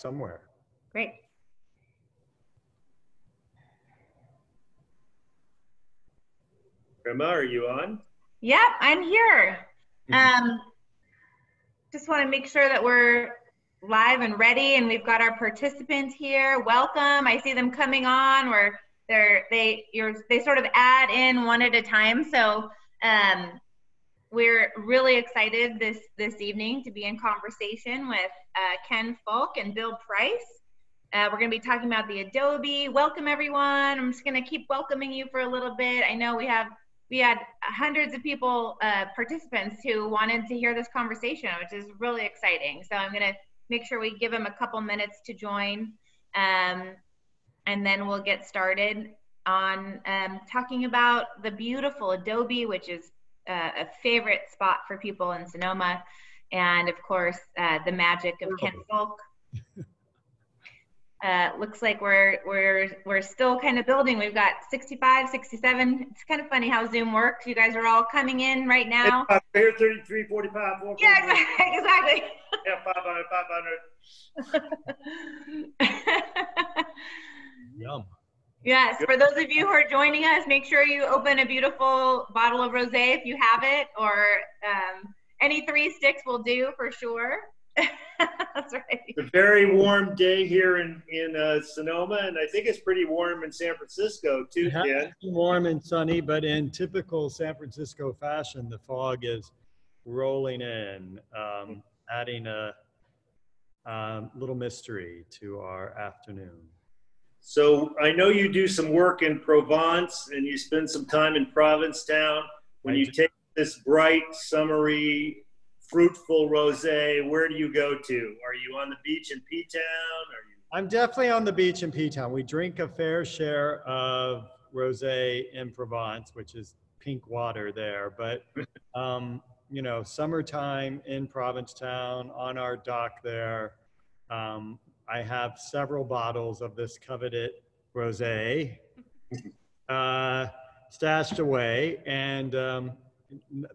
somewhere. Great. Grandma, are you on? Yep, I'm here. Um, just want to make sure that we're live and ready, and we've got our participants here. Welcome. I see them coming on. Where they're they you're they sort of add in one at a time. So um, we're really excited this this evening to be in conversation with uh, Ken Fulk and Bill Price. Uh, we're going to be talking about the Adobe. Welcome everyone. I'm just going to keep welcoming you for a little bit. I know we have we had hundreds of people, uh, participants who wanted to hear this conversation, which is really exciting. So I'm going to make sure we give them a couple minutes to join, um, and then we'll get started on um, talking about the beautiful Adobe, which is uh, a favorite spot for people in Sonoma, and of course uh, the magic of Ken Fulk. Uh, looks like we're we're we're still kind of building. We've got 65, 67. It's kind of funny how Zoom works. You guys are all coming in right now. Here, 33, 45, 4, Yeah, exactly. exactly. Yeah, 500, 500. Yum. yes, for those of you who are joining us, make sure you open a beautiful bottle of rosé if you have it, or um, any three sticks will do for sure. That's right. It's a very warm day here in, in uh, Sonoma, and I think it's pretty warm in San Francisco too, It has Ken. been warm and sunny, but in typical San Francisco fashion, the fog is rolling in, um, adding a um, little mystery to our afternoon. So I know you do some work in Provence and you spend some time in Provincetown. When I you do. take this bright, summery, fruitful rosé, where do you go to? Are you on the beach in P-Town? Are you I'm definitely on the beach in P-Town. We drink a fair share of rosé in Provence, which is pink water there. But um, you know, summertime in Provincetown on our dock there. Um, I have several bottles of this coveted rosé uh, stashed away, and um,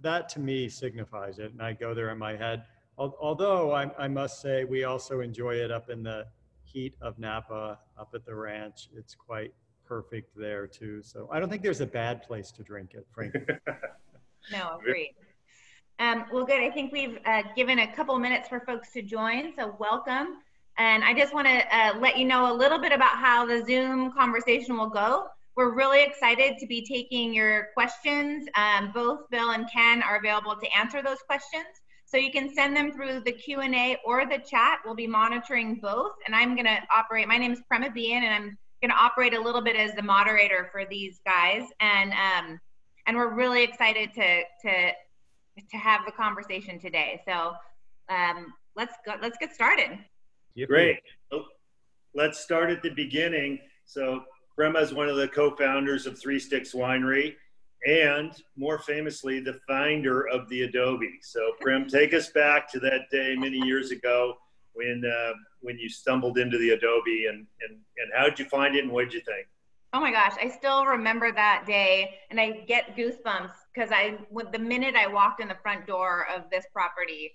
that to me signifies it. And I go there in my head. Although I, I must say, we also enjoy it up in the heat of Napa, up at the ranch. It's quite perfect there too. So I don't think there's a bad place to drink it, frankly. No, agreed. Um, well, good. I think we've uh, given a couple minutes for folks to join, so welcome. And I just want to uh, let you know a little bit about how the Zoom conversation will go. We're really excited to be taking your questions. Um, both Bill and Ken are available to answer those questions. So you can send them through the Q&A or the chat. We'll be monitoring both. And I'm going to operate, my name is Prema Bian, and I'm going to operate a little bit as the moderator for these guys. And um, and we're really excited to to to have the conversation today. So um, let's go. Let's get started. Great. Oh, Let's start at the beginning. So, Prema is one of the co-founders of Three Sticks Winery, and more famously, the founder of the Adobe. So, Prem, take us back to that day many years ago when uh, when you stumbled into the Adobe, and and and how did you find it, and what did you think? Oh my gosh, I still remember that day, and I get goosebumps because I, the minute I walked in the front door of this property,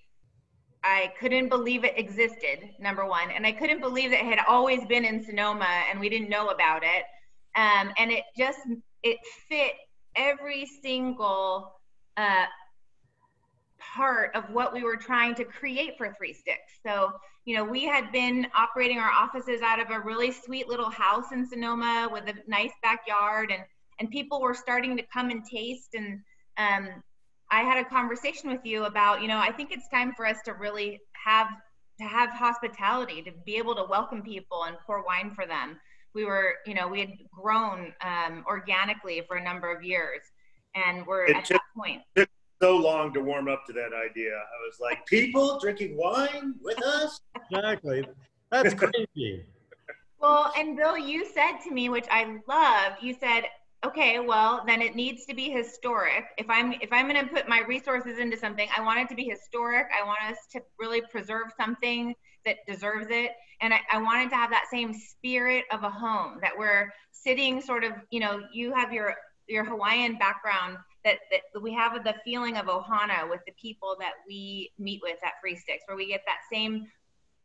I couldn't believe it existed. Number one, and I couldn't believe that it had always been in Sonoma, and we didn't know about it. Um, and it just it fit every single uh, part of what we were trying to create for Three Sticks. So, you know, we had been operating our offices out of a really sweet little house in Sonoma with a nice backyard, and and people were starting to come and taste. And um, I had a conversation with you about, you know, I think it's time for us to really have to have hospitality, to be able to welcome people and pour wine for them. We were, you know, we had grown um, organically for a number of years, and we're It at took- that point. It took so long to warm up to that idea. I was like, people drinking wine with us? Exactly. That's crazy. Well, and Bill, you said to me, which I love, you said, okay, well, then it needs to be historic. If I'm if I'm going to put my resources into something, I want it to be historic. I want us to really preserve something that deserves it, and I, I wanted to have that same spirit of a home that we're sitting sort of, you know, you have your your Hawaiian background. That, that we have the feeling of ohana with the people that we meet with at Three Sticks, where we get that same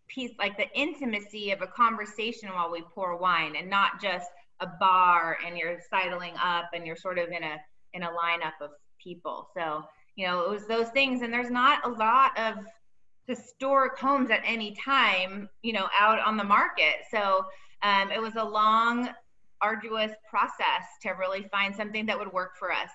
piece, like the intimacy of a conversation while we pour wine, and not just a bar and you're sidling up and you're sort of in a in a lineup of people. So you know, it was those things, and there's not a lot of historic homes at any time, you know, out on the market. So um, it was a long, arduous process to really find something that would work for us.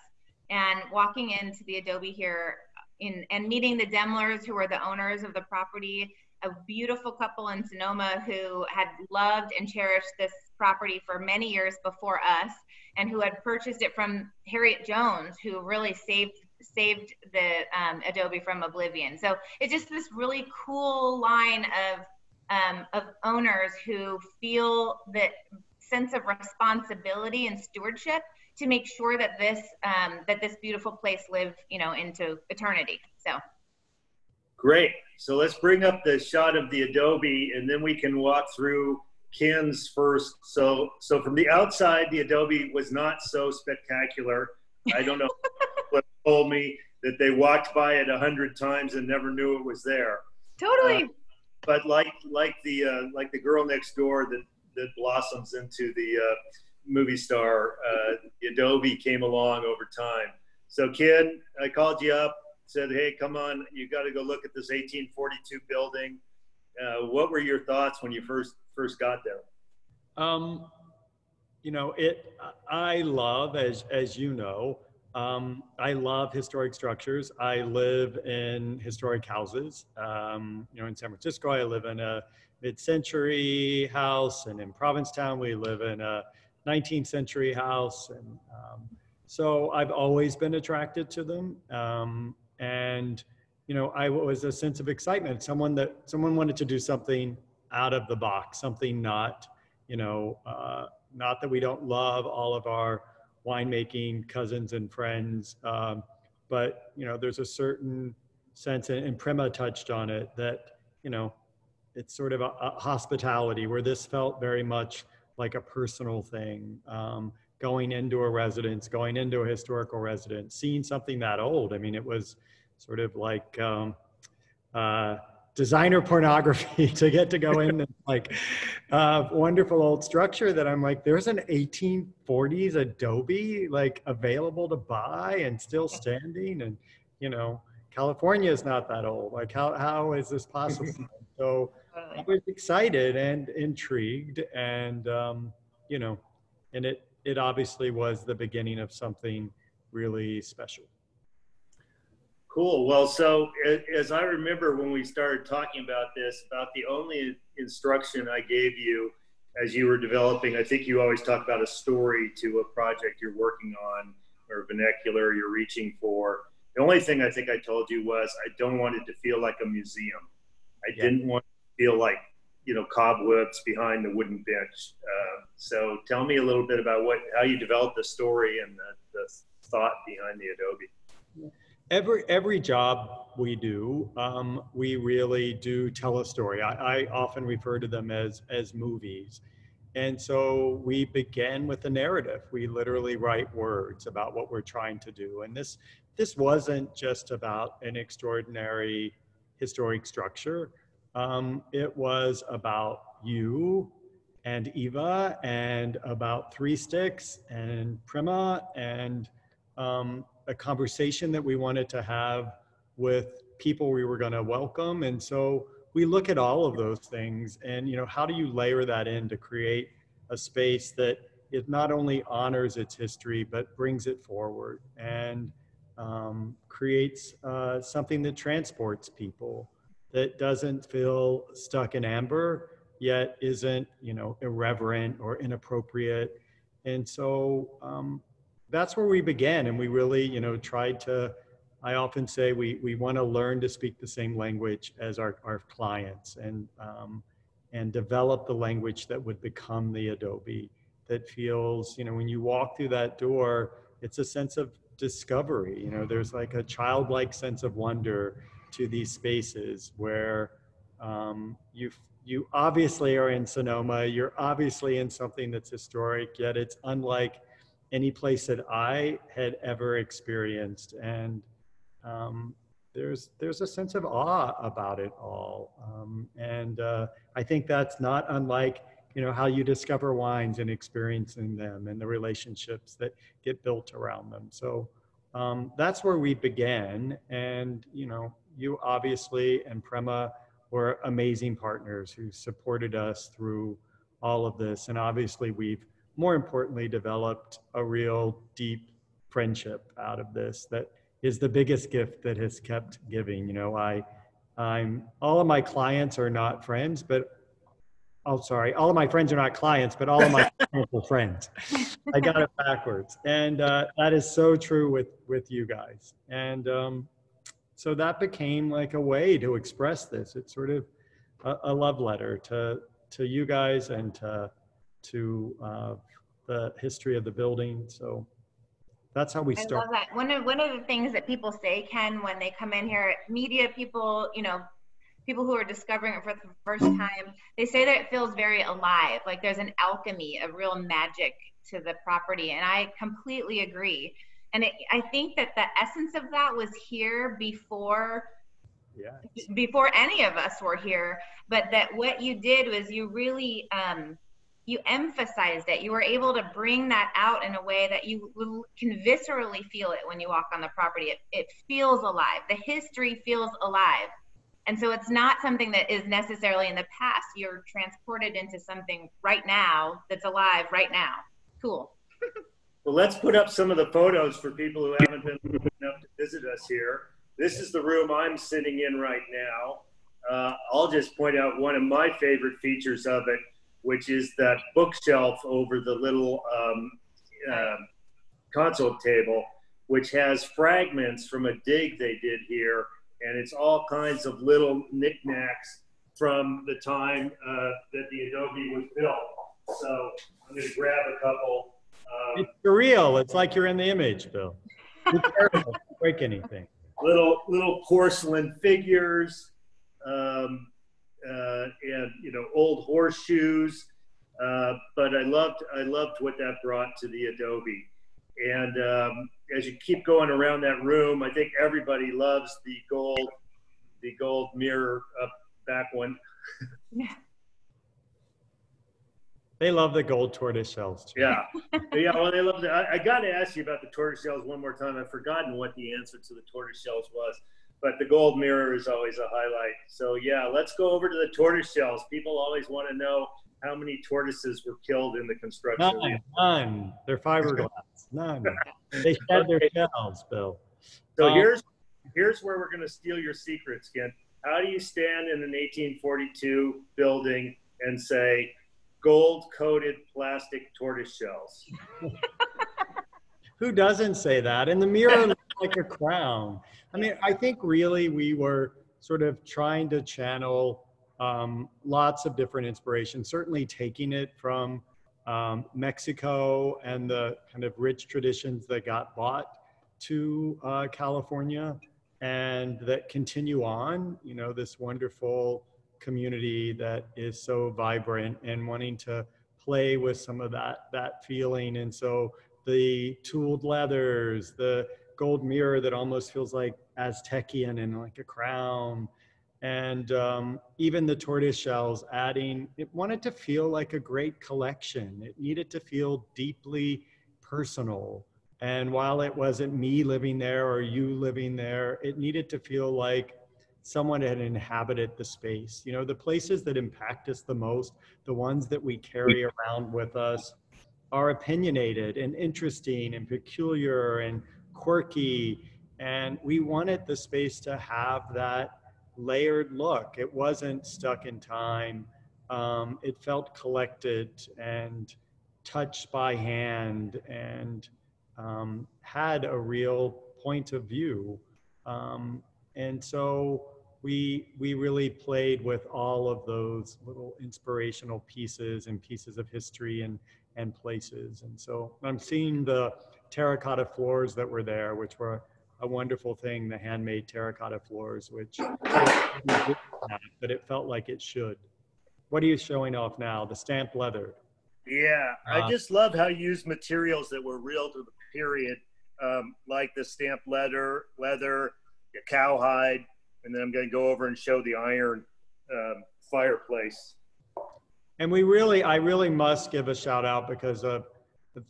And walking into the Adobe here in, and meeting the Demlers, who were the owners of the property, a beautiful couple in Sonoma who had loved and cherished this property for many years before us and who had purchased it from Harriet Jones, who really saved saved the um, Adobe from oblivion. So it's just this really cool line of um, of owners who feel that sense of responsibility and stewardship to make sure that this um, that this beautiful place live you know into eternity. So great. So let's bring up the shot of the Adobe, and then we can walk through Ken's first. So so from the outside, the Adobe was not so spectacular. I don't know. what told me that they walked by it a hundred times and never knew it was there. Totally. Uh, but like like the uh, like the girl next door that that blossoms into the uh, movie star, uh, the Adobe came along over time. So, kid, I called you up, said, "Hey, come on, you got to go look at this 1842 building." Uh, what were your thoughts when you first first got there? Um, you know, it. I love, as as you know, um, I love historic structures. I live in historic houses. Um, you know, in San Francisco, I live in a mid-century house, and in Provincetown, we live in a 19th century house. And um, so I've always been attracted to them. Um, and you know, I was a sense of excitement. Someone that someone wanted to do something out of the box, something not, you know, uh, not that we don't love all of our winemaking cousins and friends. Um, but you know, there's a certain sense, and, Prema touched on it, that you know, it's sort of a, a hospitality where this felt very much like a personal thing. Um, going into a residence, going into a historical residence, seeing something that old. I mean, it was sort of like um, uh, designer pornography to get to go in and like uh, wonderful old structure that I'm like, there's an 1840s Adobe like available to buy and still standing. And, you know, California is not that old. Like how, how is this possible? so I was excited and intrigued and, um, you know, and it, it obviously was the beginning of something really special. Cool. Well, so as I remember when we started talking about this, about the only instruction I gave you as you were developing, I think you always talk about a story to a project you're working on or vernacular you're reaching for. The only thing I think I told you was I don't want it to feel like a museum. I yeah. didn't want to feel like you know cobwebs behind the wooden bench. Uh, so tell me a little bit about what how you developed the story and the, the thought behind the Adobe. Every every job we do, um, we really do tell a story. I, I, often refer to them as as movies, and so we begin with a narrative. We literally write words about what we're trying to do, and this this wasn't just about an extraordinary historic structure. Um, it was about you and Eva and about Three Sticks and Prema and um, a conversation that we wanted to have with people we were going to welcome. And so we look at all of those things and you know how do you layer that in to create a space that it not only honors its history but brings it forward and um, creates uh, something that transports people that doesn't feel stuck in amber yet isn't you know irreverent or inappropriate. And so um, that's where we began and we really you know tried to i often say we we want to learn to speak the same language as our, our clients and um, and develop the language that would become the adobe that feels you know when you walk through that door it's a sense of discovery. You know there's like a childlike sense of wonder to these spaces where um, you you obviously are in sonoma you're obviously in something that's historic yet it's unlike any place that I had ever experienced. And um, there's there's a sense of awe about it all, um, and uh, I think that's not unlike you know how you discover wines and experiencing them and the relationships that get built around them. So um, that's where we began, and you know you obviously and Prema were amazing partners who supported us through all of this, and obviously we've more importantly developed a real deep friendship out of this that is the biggest gift that has kept giving. You know, I, I'm all of my clients are not friends, but oh, sorry, all of my friends are not clients, but all of my clients are friends. I got it backwards, and uh, that is so true with with you guys. And um, so that became like a way to express this. It's sort of a, a love letter to to you guys and to to uh, the history of the building. So that's how we I start. love that. One of one of the things that people say, Ken, when they come in here, media people, you know, people who are discovering it for the first time, they say that it feels very alive. Like there's an alchemy, a real magic to the property, and I completely agree. And it, I think that the essence of that was here before Yeah. before any of us were here but that what you did was you really um, you emphasized it you were able to bring that out in a way that you can viscerally feel it when you walk on the property. It, it feels alive. The history feels alive. And so it's not something that is necessarily in the past. You're transported into something right now that's alive right now. Cool. Well, let's put up some of the photos for people who haven't been enough to visit us here. This is the room I'm sitting in right now. Uh, I'll just point out one of my favorite features of it, which is that bookshelf over the little um, uh, console table, which has fragments from a dig they did here, and it's all kinds of little knickknacks from the time uh, that the adobe was built. So I'm going to grab a couple. Um, It's surreal. It's like you're in the image, Bill. Break anything. little little porcelain figures, um, and you know old horseshoes. Uh, but I loved I loved what that brought to the Adobe. And um, as you keep going around that room, I think everybody loves the gold the gold mirror up back one. yeah. They love the gold tortoise shells. too. Yeah, yeah. Well, they love that. I, I got to ask you about the tortoise shells one more time. I've forgotten what the answer to the tortoise shells was, but the gold mirror is always a highlight. So yeah, let's go over to the tortoise shells. People always want to know how many tortoises were killed in the construction. None, none. They're fiberglass. None. They shed their shells, Bill. So Um, here's here's where we're going to steal your secrets, Ken. How do you stand in an 1842 building and say gold coated plastic tortoise shells? Who doesn't say that? And the mirror looks like a crown. I mean, I think really we were sort of trying to channel um, lots of different inspiration, certainly taking it from um, Mexico and the kind of rich traditions that got bought to uh, California and that continue on, you know, this wonderful community that is so vibrant and wanting to play with some of that that feeling. And so the tooled leathers the gold mirror that almost feels like aztecian and like a crown. And um, even the tortoise shells adding it wanted to feel like a great collection. It needed to feel deeply personal. And while it wasn't me living there or you living there it needed to feel like someone had inhabited the space. You know, the places that impact us the most, the ones that we carry around with us, are opinionated and interesting and peculiar and quirky. And we wanted the space to have that layered look. It wasn't stuck in time. Um, it felt collected and touched by hand and um, had a real point of view. Um, and so we we really played with all of those little inspirational pieces and pieces of history and and places. And so I'm seeing the terracotta floors that were there, which were a wonderful thing, the handmade terracotta floors, which but it felt like it should. What are you showing off now? The stamped leather. Yeah, I Uh, just love how you use materials that were real to the period, um, like the stamped leather, leather, cowhide, and then I'm going to go over and show the iron um, fireplace. And we really, I really must give a shout out because of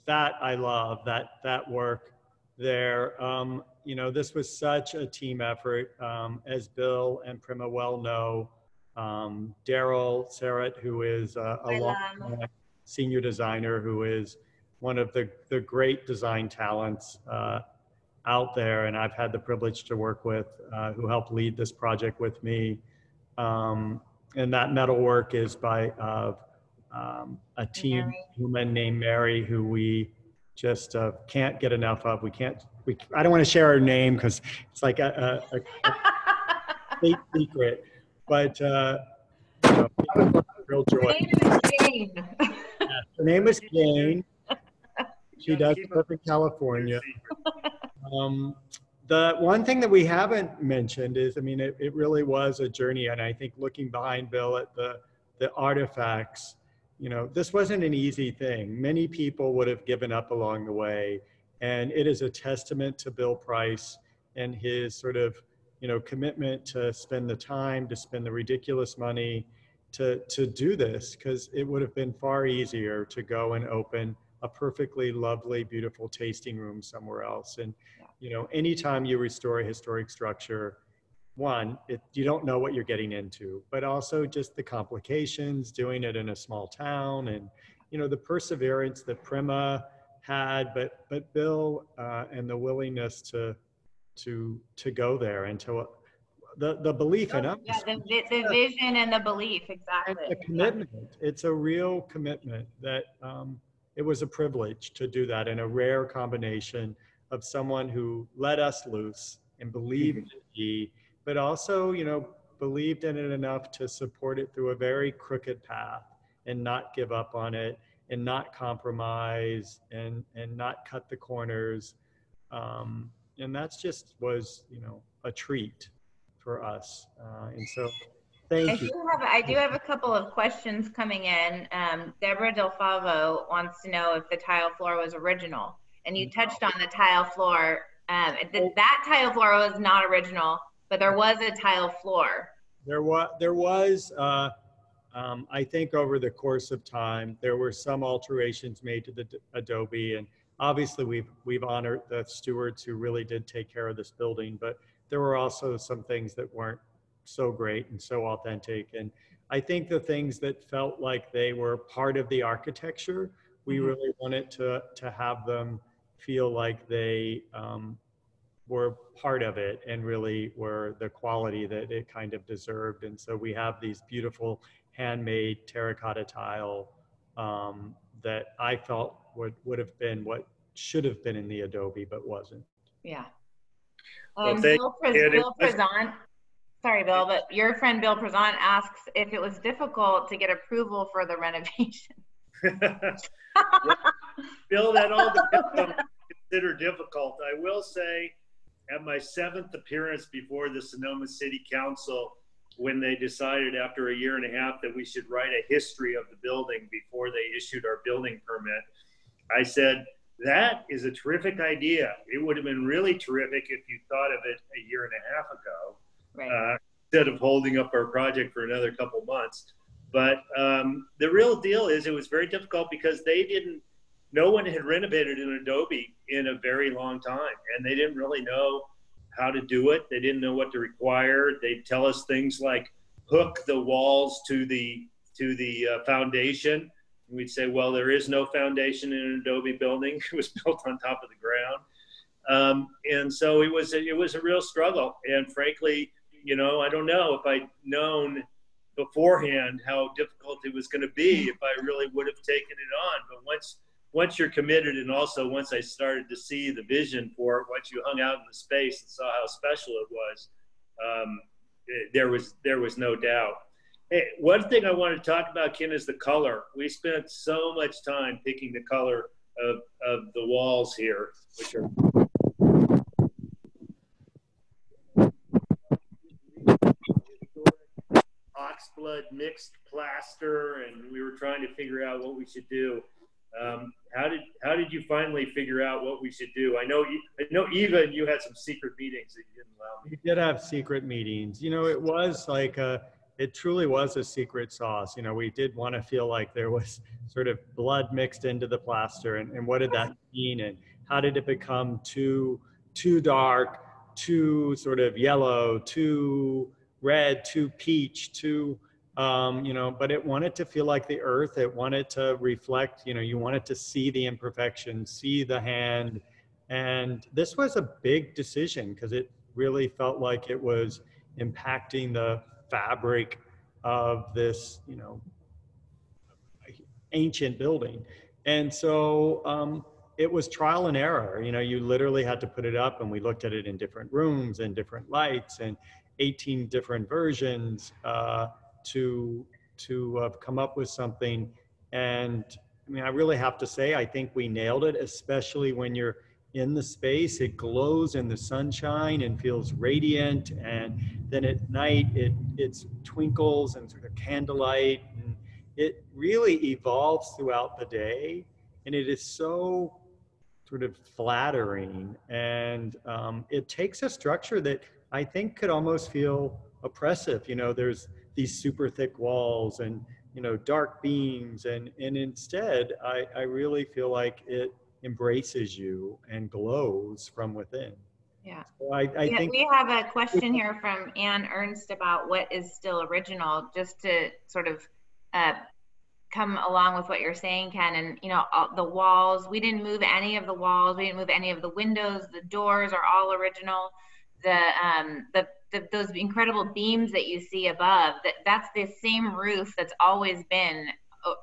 that I love that that work there. Um, you know, this was such a team effort, um, as Bill and Prema well know. Um, Daryl Serrett, who is a long senior designer, who is one of the the great design talents uh, out there, and I've had the privilege to work with, uh, who helped lead this project with me. Um, and that metal work is by uh, um, a team Mary. woman named Mary, who we just uh, can't get enough of. We can't. We. I don't want to share her name because it's like a, a, a state secret. But uh, you know, it was a real Her joy. name is Jane. Her name is Jane. She does keep live in California. Um, the one thing that we haven't mentioned is, I mean, it, it really was a journey, and I think looking behind Bill at the the artifacts, you know, this wasn't an easy thing. Many people would have given up along the way, and it is a testament to Bill Price and his sort of, you know, commitment to spend the time, to spend the ridiculous money, to to do this, because it would have been far easier to go and open a perfectly lovely, beautiful tasting room somewhere else. And you know, anytime you restore a historic structure, one, it, you don't know what you're getting into, but also just the complications, doing it in a small town, and you know the perseverance that Prema had, but but Bill uh, and the willingness to to to go there and to the the belief in us. Yeah, the, the vision and the belief, And exactly. a commitment. It's a real commitment that um, it was a privilege to do that and a rare combination of someone who let us loose and believed in me, but also, you know, believed in it enough to support it through a very crooked path and not give up on it and not compromise and and not cut the corners. Um, and that's just was, you know, a treat for us. Uh, and so, I thank you. do have, I do have a couple of questions coming in. Um, Deborah Del Favo wants to know if the tile floor was original. And you touched on the tile floor. Um, th- that tile floor was not original, but there was a tile floor. There was, there was, uh, um, I think over the course of time, there were some alterations made to the d- Adobe, and obviously we've we've honored the stewards who really did take care of this building, but there were also some things that weren't so great and so authentic. And I think the things that felt like they were part of the architecture, we Mhm. really wanted to to have them feel like they um, were part of it and really were the quality that it kind of deserved. And so we have these beautiful handmade terracotta tile um, that I felt would, would have been what should have been in the Adobe, but wasn't. Yeah. Um, thank- Bill, Pres- Bill was- Prezant, sorry, Bill, but your friend Bill Prezant asks if it was difficult to get approval for the renovation. Bill, that all depends on what you consider difficult. I will say, at my seventh appearance before the Sonoma City Council, when they decided after a year and a half that we should write a history of the building before they issued our building permit, I said, that is a terrific idea. It would have been really terrific if you thought of it a year and a half ago Right. uh, instead of holding up our project for another couple months. But um, the real deal is it was very difficult because they didn't, no one had renovated an Adobe in a very long time and they didn't really know how to do it. They didn't know what to require. They'd tell us things like hook the walls to the, to the uh, foundation. And we'd say, well, there is no foundation in an Adobe building. It was built on top of the ground. Um, and so it was, a, it was a real struggle. And frankly, you know, I don't know if I'd known beforehand how difficult it was going to be if I really would have taken it on. But once once you're committed, and also once I started to see the vision for it, once you hung out in the space and saw how special it was, um, it- there was there was no doubt. Hey, one thing I want to talk about, Ken, is the color. We spent so much time picking the color of, of the walls here, which are oxblood mixed plaster, and we were trying to figure out what we should do. Um, how did how did you finally figure out what we should do? I know I know Eva and you had some secret meetings that you didn't allow me. We did have secret meetings. You know, it was like a, it truly was a secret sauce. You know, we did want to feel like there was sort of blood mixed into the plaster, and, and what did that mean, and how did it become too too dark, too sort of yellow, too red, too peach, too um, you know, but it wanted to feel like the earth. It wanted to reflect, you know, you wanted to see the imperfection, see the hand. And this was a big decision because it really felt like it was impacting the fabric of this, you know, ancient building. And so um, it was trial and error. You know, you literally had to put it up, and we looked at it in different rooms and different lights and 18 different versions. Uh, to to uh, come up with something. And I mean, I really have to say, I think we nailed it, especially when you're in the space. It glows in the sunshine and feels radiant. And then at night, it it's twinkles and sort of candlelight. And it really evolves throughout the day. And it is so sort of flattering. And um, it takes a structure that I think could almost feel oppressive. You know, there's these super thick walls and you know dark beams and and instead I, I really feel like it embraces you and glows from within yeah, so I, I yeah, think we have a question here from Ann Ernst about what is still original, just to sort of uh, come along with what you're saying, Ken. And you know, all, the walls, we didn't move any of the walls, we didn't move any of the windows. The doors are all original. The um, the the, those incredible beams that you see above, that that's the same roof that's always been uh,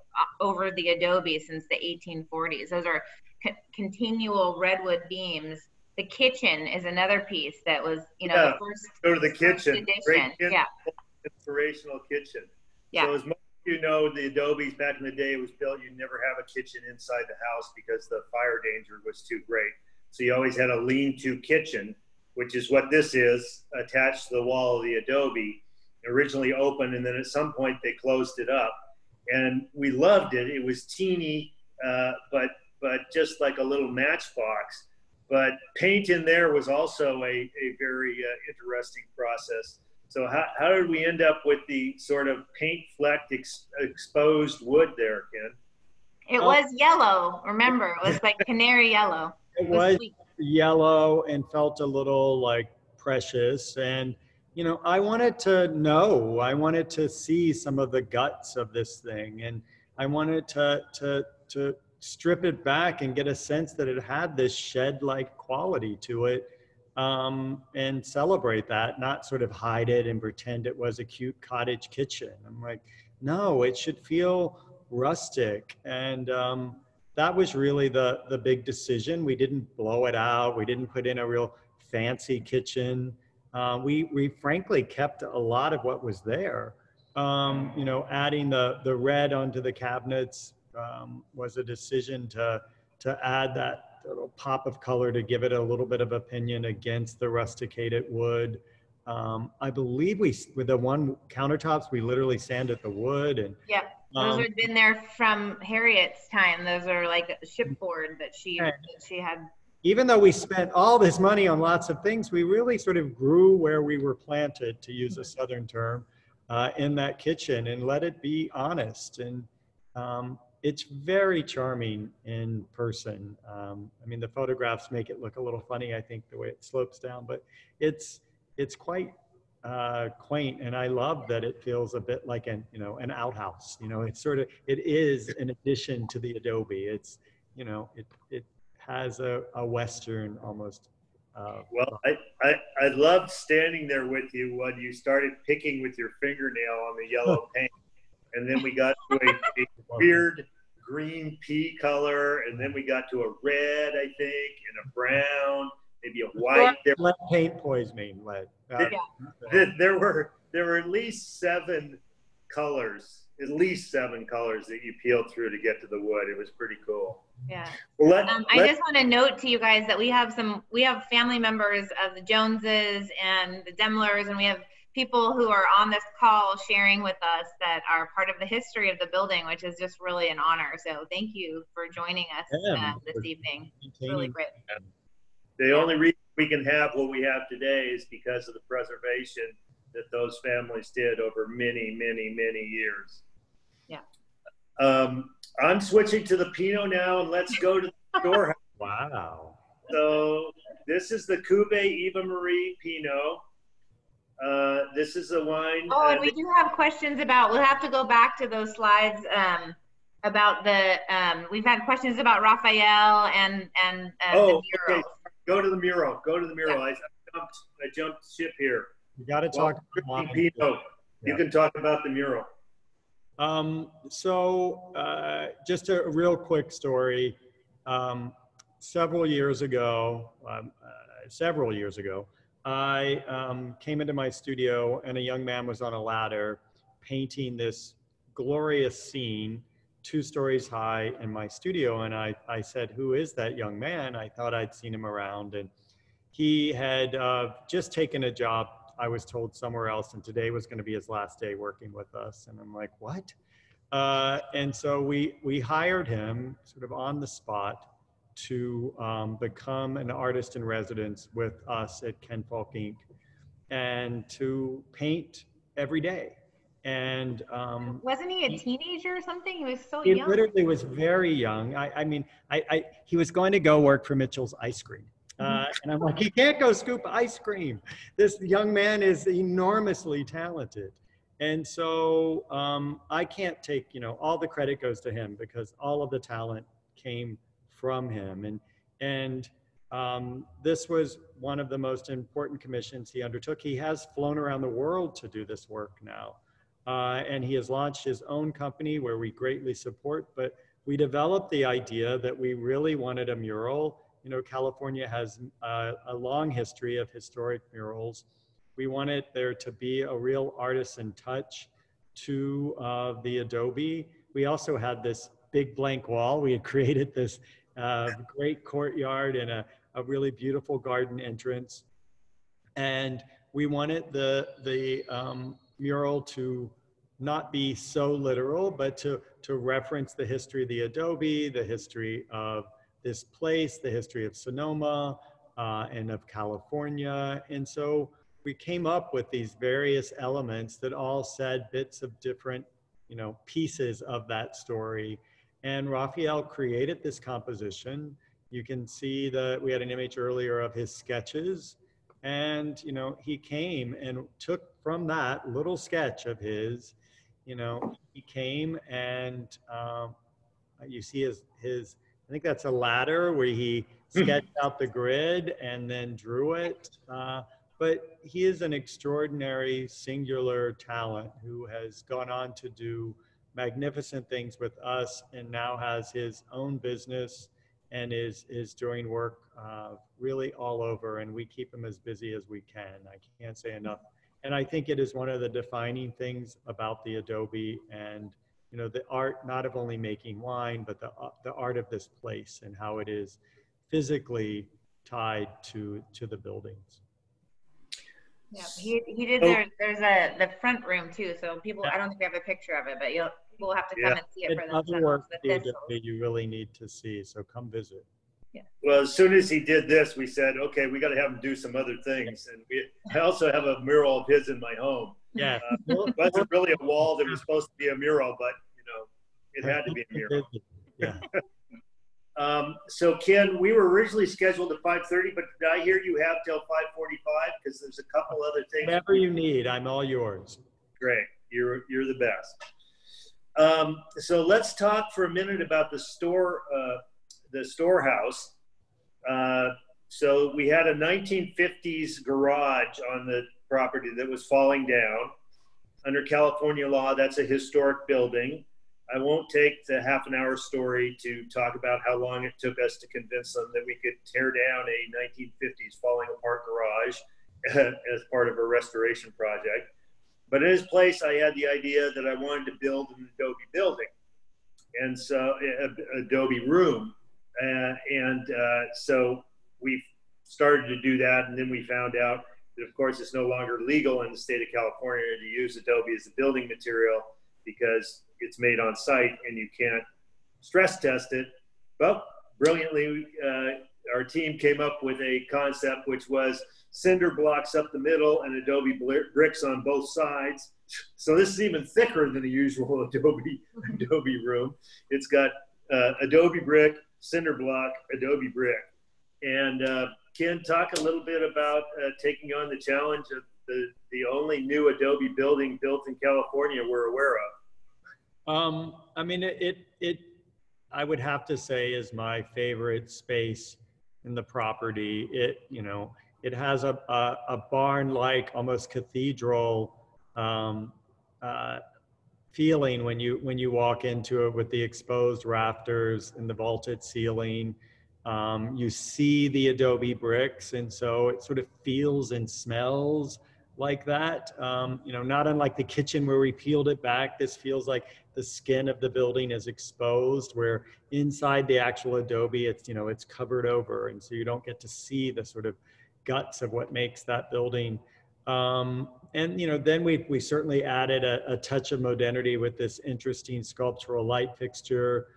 over the adobe since the 1840s. Those are co- continual redwood beams. The kitchen is another piece that was, you know, Yeah, the first Go to the kitchen. kitchen, Yeah, inspirational kitchen. Yeah. So as most of you know, the Adobe's back in the day it was built. You never have a kitchen inside the house because the fire danger was too great. So you always had a lean-to kitchen, which is what this is, attached to the wall of the Adobe. Originally open, and then at some point they closed it up. And we loved it. It was teeny, uh, but but just like a little matchbox. But paint in there was also a, a very uh, interesting process. So how, how did we end up with the sort of paint flecked ex- exposed wood there, Ken? it was yellow. Remember, it was like canary yellow. it was sweet. Yellow and felt a little like precious. And you know i wanted to know. I wanted to see some of the guts of this thing. And i wanted to to to strip it back and get a sense that it had this shed like quality to it um, and celebrate that not sort of hide it and pretend it was a cute cottage kitchen. I'm like no it should feel rustic. And um, that was really the the big decision. We didn't blow it out. We didn't put in a real fancy kitchen. Uh, we we frankly kept a lot of what was there. Um, you know, adding the the red onto the cabinets um, was a decision to to add that little pop of color to give it a little bit of opinion against the rusticated wood. Um, I believe we with the one countertops we literally sanded the wood and Yeah, those um, had been there from Harriet's time. Those are like shipboard that she Right. that she had. even though we spent all this money on lots of things, we really sort of grew where we were planted, to use a southern term, uh, in that kitchen and let it be honest. And um, it's very charming in person. Um, I mean, the photographs make it look a little funny, I think, the way it slopes down, but it's it's quite uh, quaint, and I love that it feels a bit like an you know an outhouse. You know, it's sort of it is an addition to the adobe. It's you know it it has a, a western almost. Uh, Well, I, I, I loved standing there with you when you started picking with your fingernail on the yellow paint. And then we got to a, a weird green pea color, and then we got to a red, I think, and a brown, maybe a white. There, lead paint poisoning, lead. Uh, there- there were there were at least seven colors, at least seven colors that you peeled through to get to the wood. It was pretty cool. Yeah. Well, let, Um, I just want to note to you guys that we have some, we have family members of the Joneses and the Demlers, and we have people who are on this call sharing with us that are part of the history of the building, which is just really an honor. So thank you for joining us Yeah, uh, this evening. It's really maintaining- great. The only reason we can have what we have today is because of the preservation that those families did over many, many, many years. Yeah. Um, I'm switching to the Pinot now, and let's go to the storehouse. Wow. So this is the Cuvée Eva Marie Pinot. Uh, this is a wine. Oh, and uh, we do have questions about, we'll have to go back to those slides um, about the, um, we've had questions about Raphael and, and uh, Oh, the okay. Murals. Go to the mural. Go to the mural. I, I jumped. I jumped ship here. We got to Well, talk. Pinot. You can talk about the mural. Um, so, uh, just a real quick story. Um, several years ago, um, uh, several years ago, I um, came into my studio and a young man was on a ladder painting this glorious scene, two stories high in my studio. And I, I said, Who is that young man? I thought I'd seen him around. And he had uh, just taken a job, I was told, somewhere else. And today was going to be his last day working with us. And I'm like, What? Uh, and so we, we hired him sort of on the spot to um, become an artist in residence with us at Ken Fulk Inc. and to paint every day. And um, Wasn't he a teenager or something? He was so young. he young. literally was very young. I, I mean, I, I, he was going to go work for Mitchell's Ice Cream. Uh, and I'm like, he can't go scoop ice cream. This young man is enormously talented. And so um, I can't take, you know, all the credit goes to him because all of the talent came from him. And, and um, this was one of the most important commissions he undertook. He has flown around the world to do this work now. Uh, and he has launched his own company where we greatly support. But we developed the idea that we really wanted a mural. You know, California has uh, a long history of historic murals. We wanted there to be a real artisan touch to uh, the Adobe. We also had this big blank wall. We had created this uh, great courtyard and a, a really beautiful garden entrance. And we wanted the, the um, mural to not be so literal, but to, to reference the history of the Adobe, the history of this place, the history of Sonoma uh, and of California. And so we came up with these various elements that all said bits of different, you know, pieces of that story. And Raphael created this composition. You can see that we had an image earlier of his sketches. And, you know, he came and took from that little sketch of his, you know, he came and um, you see his, his, I think that's a ladder where he sketched out the grid and then drew it. Uh, but he is an extraordinary singular talent who has gone on to do magnificent things with us and now has his own business and is is doing work uh, really all over and we keep him as busy as we can i can't say enough and i think it is one of the defining things about the adobe and you know the art not of only making wine but the, uh, the art of this place and how it is physically tied to to the buildings Yeah, he, he did. Oh. There, there's a the front room too. So people, I don't think we have a picture of it, but you'll people will have to come Yeah. and see it for other themselves. work the Adobe you really need to see so come visit Well, as soon as he did this, we said, okay, we got to have him do some other things. And we, I also have a mural of his in my home. yeah It wasn't really a wall that was supposed to be a mural, but you know, it had to be a mural. yeah Um, so Ken, we were originally scheduled at 5:30, but did I hear you have till 5:45? Because there's a couple other things. whatever you need i'm all yours Great, you're you're the best. Um, so let's talk for a minute about the store, uh, the storehouse. Uh, so we had a 1950s garage on the property that was falling down. Under California law, that's a historic building. I won't take the half an hour story to talk about how long it took us to convince them that we could tear down a 1950s falling apart garage as part of a restoration project. But in his place, I had the idea that I wanted to build an Adobe building, and so a, Adobe room, and uh, so we started to do that, and then we found out that, of course, it's no longer legal in the state of California to use Adobe as a building material because it's made on site and you can't stress test it. But brilliantly, uh, our team came up with a concept which was cinder blocks up the middle and Adobe bricks on both sides. So this is even thicker than the usual Adobe Adobe room. It's got uh, Adobe brick, cinder block, Adobe brick. And uh, Ken, talk a little bit about uh, taking on the challenge of the, the only new Adobe building built in California we're aware of. Um, I mean, it, it, it, I would have to say is my favorite space in the property. It, you know, it has a, a, a barn-like, almost cathedral um, uh, feeling when you when you walk into it with the exposed rafters and the vaulted ceiling. Um, you see the adobe bricks, and so it sort of feels and smells like that. Um, you know, not unlike the kitchen where we peeled it back. This feels like the skin of the building is exposed, where inside the actual adobe, it's you know it's covered over, and so you don't get to see the sort of guts of what makes that building. Um, and you know, then we we certainly added a, a, touch of modernity with this interesting sculptural light fixture.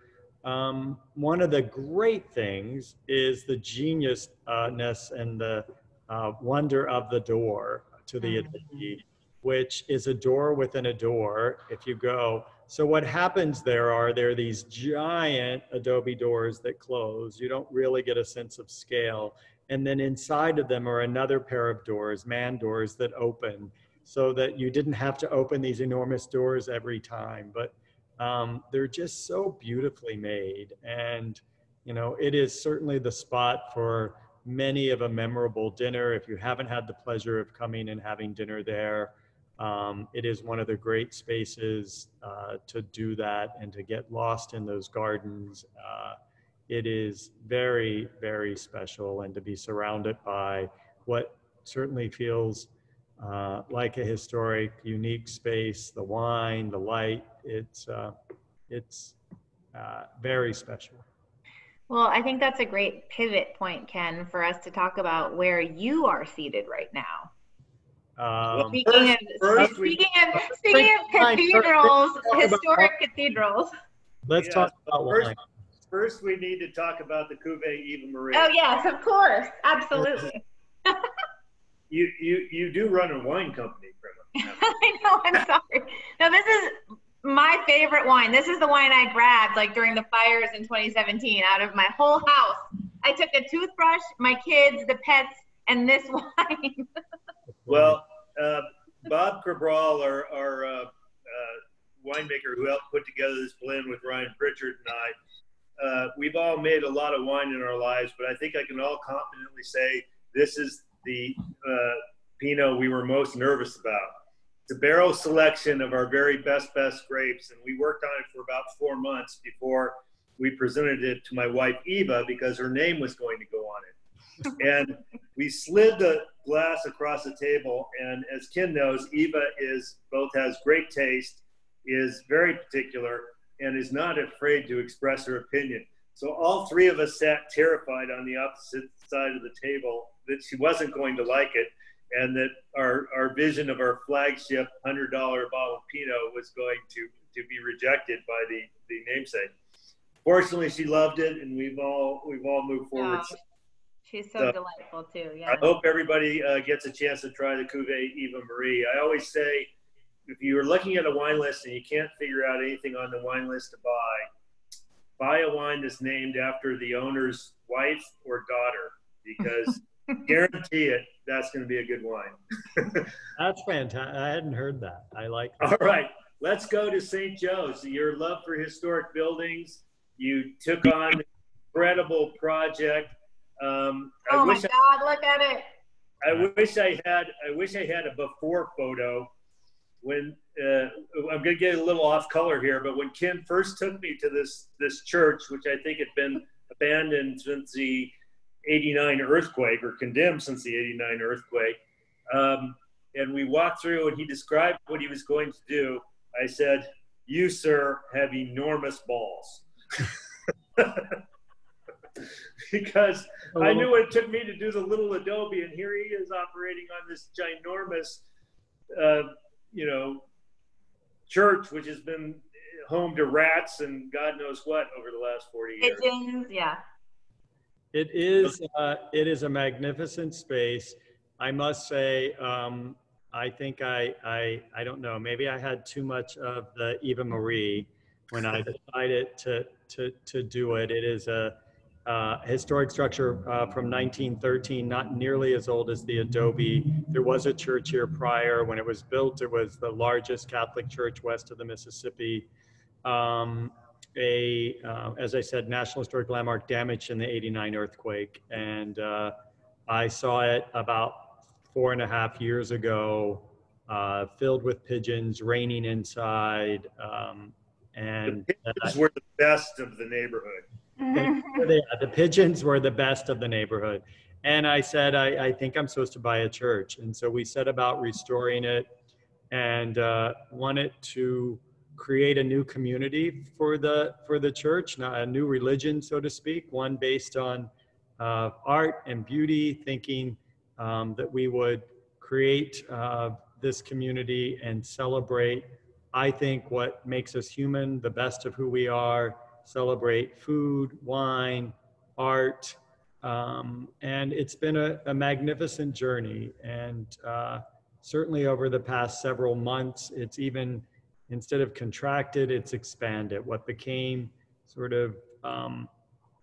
Um, one of the great things is the geniusness and the uh, wonder of the door to the mm-hmm. Adobe, which is a door within a door. If you go, so what happens there are there are these giant Adobe doors that close. You don't really get a sense of scale and then inside of them are another pair of doors, man doors that open so that you didn't have to open these enormous doors every time. But um, they're just so beautifully made. And, you know, it is certainly the spot for many of a memorable dinner. If you haven't had the pleasure of coming and having dinner there, um, it is one of the great spaces uh, to do that and to get lost in those gardens. Uh, it is very, very special and to be surrounded by what certainly feels uh, like a historic, unique space, the wine, the light, it's, uh, it's uh, very special. Well, I think that's a great pivot point, Ken, for us to talk about where you are seated right now. Um, speaking, of, first speaking, of, speaking of cathedrals, historic cathedrals. Let's yeah, talk about first, wine first we need to talk about the Cuvée Eva Marie. Oh yes, of course, absolutely. you you you do run a wine company, I know. I'm sorry. No, this is my favorite wine. This is the wine I grabbed like during the fires in 2017 out of my whole house. I took a toothbrush, my kids, the pets, and this wine. well, uh, Bob Cabral, our, our uh, uh, winemaker who helped put together this blend with Ryan Pritchard and I, uh, we've all made a lot of wine in our lives, but I think I can all confidently say this is the uh, Pinot we were most nervous about. It's a barrel selection of our very best, best grapes, and we worked on it for about four months before we presented it to my wife Eva because her name was going to go on it. and we slid the glass across the table, and as Ken knows, Eva is both has great taste, is very particular, and is not afraid to express her opinion. So all three of us sat terrified on the opposite side of the table that she wasn't going to like it and that our, our vision of our flagship $100 bottle of Pinot was going to, to be rejected by the, the namesake. Fortunately, she loved it, and we've all we've all moved forward. She's so, so, delightful too. Yeah. I hope everybody uh, gets a chance to try the Cuvée Eva Marie. I always say if you're looking at a wine list and you can't figure out anything on the wine list to buy, buy a wine that's named after the owner's wife or daughter because guarantee it, that's going to be a good wine. that's fantastic. I hadn't heard that. I like that. All right. Let's go to St. Joe's. Your love for historic buildings. You took on an incredible project. Um, oh my God, I, look at it. I wish I had I wish I had a before photo when uh, I'm going to get a little off color here, but when Ken first took me to this this church, which I think had been abandoned since the '89 earthquake or condemned since the '89 earthquake, um, and we walked through and he described what he was going to do, I said, "You, sir, have enormous balls." because I knew what it took me to do the little Adobe, and here he is operating on this ginormous, uh, you know, church, which has been home to rats and God knows what over the last 40 years. Pigeons, yeah. It is, uh, it is a magnificent space. I must say, um, I think I, I, I don't know, maybe I had too much of the Eva Marie when I decided to, to, to do it. It is a uh, historic structure uh, from 1913, not nearly as old as the Adobe. There was a church here prior. When it was built, it was the largest Catholic church west of the Mississippi. Um, a, uh, as I said, National Historic Landmark damaged in the 89 earthquake. And uh, I saw it about four and a half years ago, uh, filled with pigeons, raining inside. Um, and the pigeons were the best of the neighborhood. The, the pigeons were the best of the neighborhood. And I said, I, I, think I'm supposed to buy a church. And so we set about restoring it and uh, wanted to create a new community for the for the church, not a new religion, so to speak, one based on uh, art and beauty, thinking um, that we would create uh, this community and celebrate. I think what makes us human, the best of who we are, celebrate food, wine, art, um, and it's been a, a magnificent journey. And uh, certainly over the past several months, it's even instead of contracted, it's expanded. What became sort of um,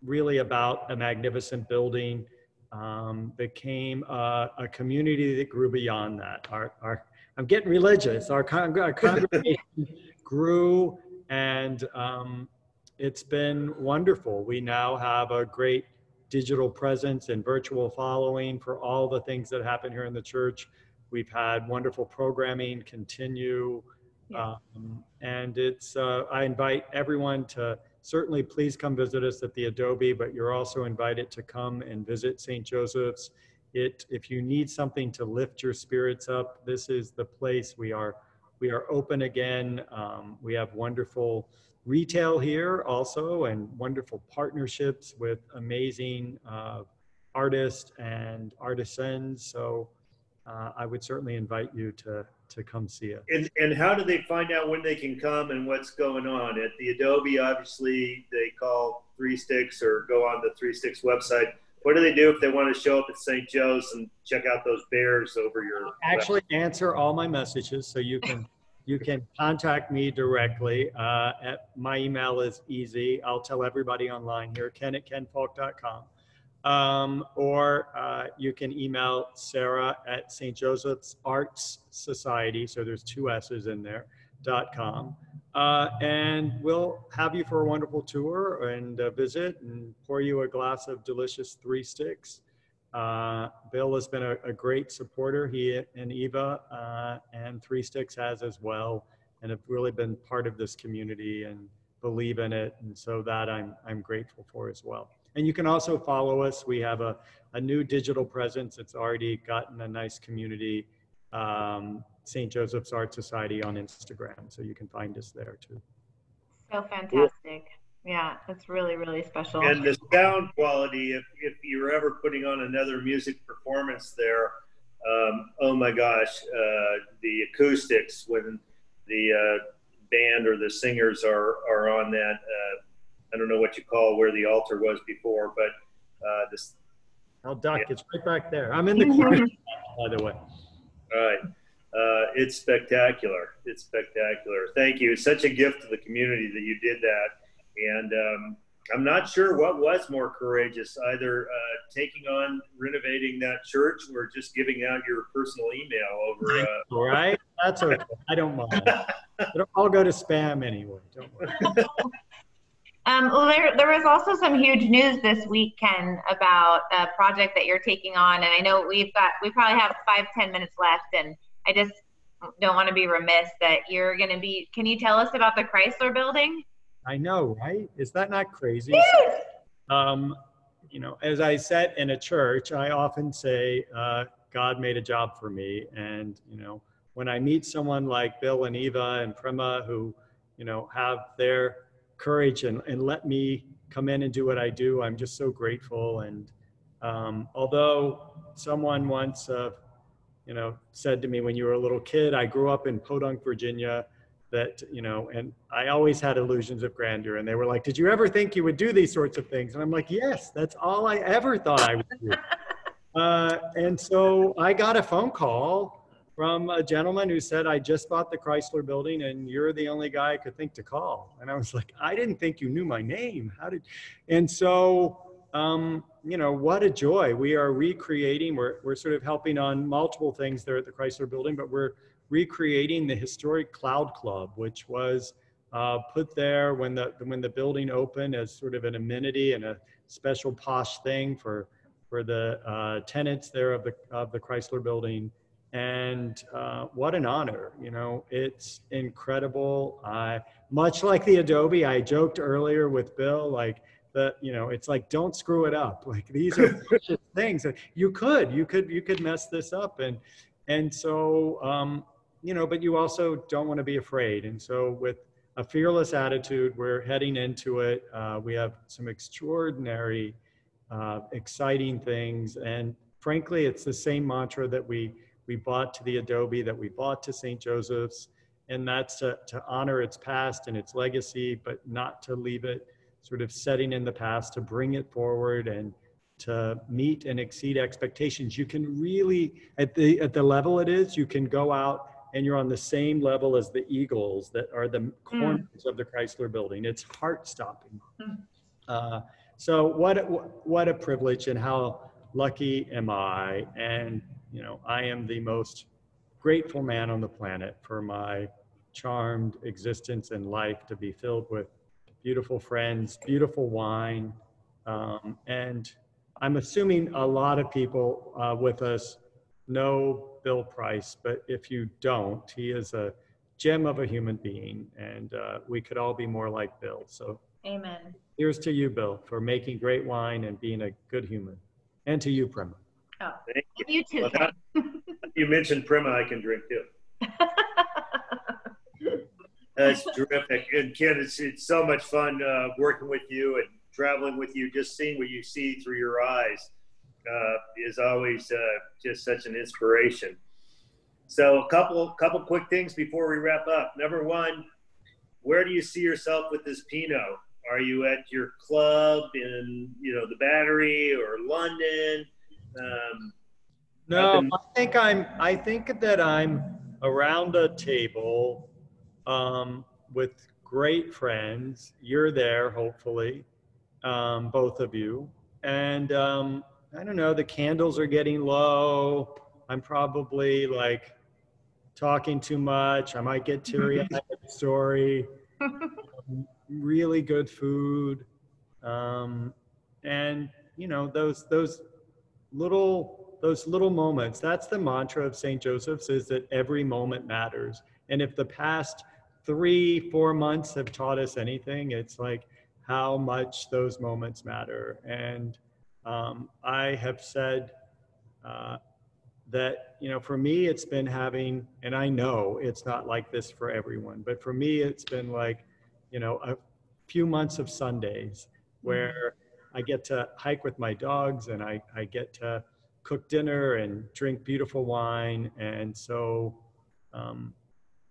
really about a magnificent building um, became a, a, community that grew beyond that. Our, our, I'm getting religious. Our, con- our congregation grew and um, it's been wonderful. We now have a great digital presence and virtual following for all the things that happen here in the church. We've had wonderful programming continue. Um, and it's, uh, I invite everyone to certainly please come visit us at the Adobe, but you're also invited to come and visit St. Joseph's. It, if you need something to lift your spirits up, this is the place. We are, we are open again. Um, we have wonderful retail here also and wonderful partnerships with amazing uh, artists and artisans. So uh, I would certainly invite you to to come see it. And, and how do they find out when they can come and what's going on? At the Adobe, obviously, they call Three Sticks or go on the Three Sticks website. What do they do if they want to show up at St. Joe's and check out those bears over your? Actually, website? answer all my messages so you can. You can contact me directly. Uh, at, my email is easy. I'll tell everybody online here, ken at kenfulk.com. Um, or uh, you can email Sarah at St. Joseph's Arts Society, so there's two S's in there, dot com. Uh, and we'll have you for a wonderful tour and visit and pour you a glass of delicious three sticks. Uh, Bill has been a, a, great supporter. He and Eva uh, and Three Sticks has as well, and have really been part of this community and believe in it. And so that I'm I'm grateful for as well. And you can also follow us. We have a, a new digital presence. It's already gotten a nice community, um, St. Joseph's Art Society on Instagram. So you can find us there too. So fantastic. Yeah, it's really, really special. And the sound quality, if, if you're ever putting on another music performance there, um, oh my gosh, uh, the acoustics when the uh, band or the singers are, are on that. Uh, I don't know what you call where the altar was before, but uh, this. I'll duck. Yeah. It's right back there. I'm in the corner, by the way. All right. Uh, it's spectacular. It's spectacular. Thank you. It's such a gift to the community that you did that. And um, I'm not sure what was more courageous, either uh, taking on renovating that church or just giving out your personal email over. Uh, right? That's okay. I don't mind. It'll all go to spam anyway. Don't worry. Um, well, there, there was also some huge news this weekend about a project that you're taking on, and I know we've got we probably have five ten minutes left, and I just don't want to be remiss that you're going to be. Can you tell us about the Chrysler Building? I know, right? Is that not crazy? Um, you know, as I said in a church, I often say, uh, God made a job for me, and you know, when I meet someone like Bill and Eva and Prema, who you know have their courage and, and let me come in and do what I do. I'm just so grateful. And Um, although someone once, uh, you know, said to me when you were a little kid, I grew up in Podunk, Virginia, that, you know, and I always had illusions of grandeur. And they were like, Did you ever think you would do these sorts of things? And I'm like, Yes, that's all I ever thought I would do. uh, and so I got a phone call from a gentleman who said, I just bought the Chrysler building and you're the only guy I could think to call. And I was like, I didn't think you knew my name. How did, and so, um, you know, what a joy. We are recreating, we're, we're sort of helping on multiple things there at the Chrysler building, but we're recreating the historic Cloud Club, which was uh, put there when the, when the building opened as sort of an amenity and a special posh thing for, for the uh, tenants there of the, of the Chrysler building. And uh, what an honor, you know, it's incredible. I, much like the Adobe, I joked earlier with Bill, like, the you know it's like don't screw it up like these are precious things you could you could you could mess this up and and so um you know but you also don't want to be afraid. And so with a fearless attitude we're heading into it. Uh, we have some extraordinary uh, exciting things. And frankly it's the same mantra that we we bought to the adobe that we bought to st joseph's. And that's to, to honor its past and its legacy but not to leave it sort of setting in the past to bring it forward and to meet and exceed expectations. You can really at the at the level it is you can go out and you're on the same level as the eagles that are the corners mm. of the chrysler building it's heart stopping mm. uh, so what what a privilege and how lucky am i and you know i am the most grateful man on the planet for my charmed existence and life to be filled with beautiful friends, beautiful wine. Um, and I'm assuming a lot of people uh, with us know Bill Price, but if you don't, he is a gem of a human being, and uh, we could all be more like Bill. So, amen. Here's to you, Bill, for making great wine and being a good human. And to you, Prema. Oh, thank you. You too. Well, that, you mentioned Prema, I can drink too. That's terrific. And Ken, it's, it's so much fun uh, working with you and traveling with you. Just seeing what you see through your eyes uh, is always uh, just such an inspiration. So, a couple couple quick things before we wrap up. Number one, where do you see yourself with this Pinot? Are you at your club in you know the Battery or London? Um, no, I think I'm. I think that I'm around a table um, with great friends. You're there, hopefully, um, both of you. And um, I don't know, the candles are getting low. I'm probably like talking too much. I might get teary eyed story. really good food. Um, and, you know, those, those little, those little moments, that's the mantra of St. Joseph's is that every moment matters. And if the past three, four months have taught us anything, it's like how much those moments matter. And um, I have said uh, that, you know, for me, it's been having, and I know it's not like this for everyone, but for me, it's been like, you know, a few months of Sundays where I get to hike with my dogs and I, I get to cook dinner and drink beautiful wine. And so, um,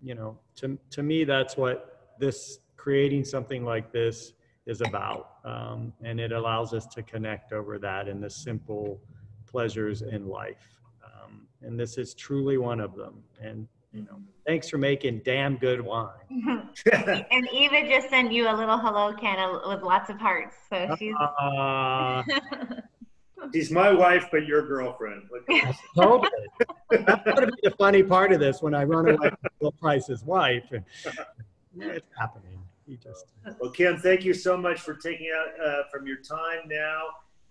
you know, to, to me, that's what this creating something like this is about. Um, and it allows us to connect over that and the simple pleasures in life. Um, and this is truly one of them. And, you know, thanks for making damn good wine. and Eva just sent you a little hello can with lots of hearts. So she's. Uh, She's my wife, but your girlfriend. totally. That's going to be the funny part of this when I run away from Bill Price's wife. It's happening. He just. Well, Ken, thank you so much for taking out uh, from your time now,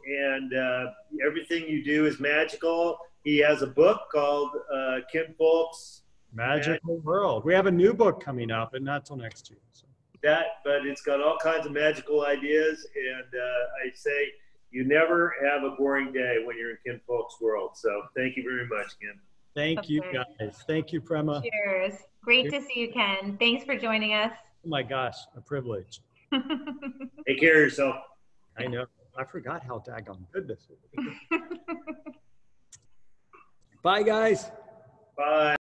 and uh, everything you do is magical. He has a book called uh, Ken Fulk's Magical Mag- World. We have a new book coming up, and not till next year. So. That, but it's got all kinds of magical ideas, and uh, I say you never have a boring day when you're in Ken Fulk's world. So thank you very much, Ken. Thank okay. you, guys. Thank you, Prema. Cheers. Great Cheers. to see you, Ken. Thanks for joining us. Oh my gosh, a privilege. Take care of yourself. I know. I forgot how daggone good this is. Bye, guys. Bye.